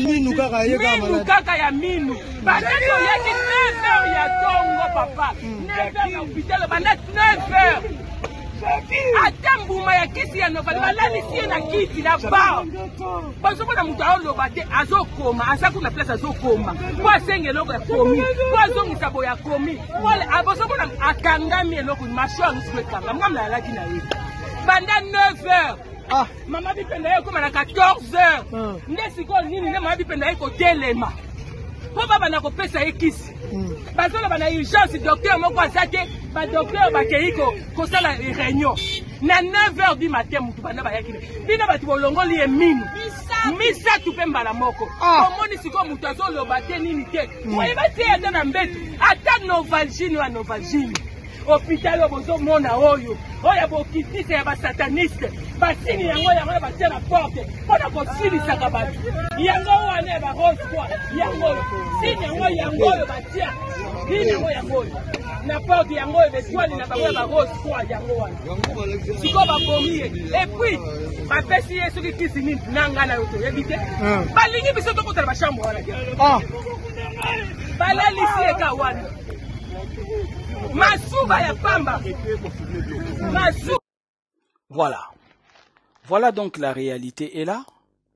minu kaka ya minu bataki oyaki 9 heure ya tongo papa 9 heure ya hopital banda 9 heure ata mbuma ya kisi ya novali balalisi ye na kiti na bar bazomona moto aoloba te azokoma aza kuna place azokoma mpo asenga eloko ya komi mpo azongisa boye ya komi abozomona akangami eloko masho alusiku ekanga mwa nayalaki na ye banda 9 heures ah. mama bipenda ye ekoma na 14 heures ah. nde sikoyo nini nde mama bipenda ye kotelema mpo babanda kopesa ye kisi hmm. bazoloba na urgence docteur moko aza te badocteur bakei kosala réunion na 9 heures du matin motu banda bayaki bino bato bolongoli ye minu misato mpe mbala moko ah. omoni sikoyo moto azoloba te nini te hmm. oye bateya ata na mbetu ata novalgine oya novalgine hôpital oyo bozomona oyo oyo ya bokitisa ya basataniste basini yango yango ya batia na porte mpo na kosilisaka bato yango wana ya barose kua yango oyo sini yango yango oyo batia sini yango yango oyo na porte yango oyo betwale na bango ya barose kua yango wana sikoyo babomi ye epuis bapesi ye soki kisi nini na ngai na yo toyebi te ah. balingi biso tokotala bachambre wana te ah. balalisi ye ka wana masuba ya pamba masuba voilà voilà donc la réalité est là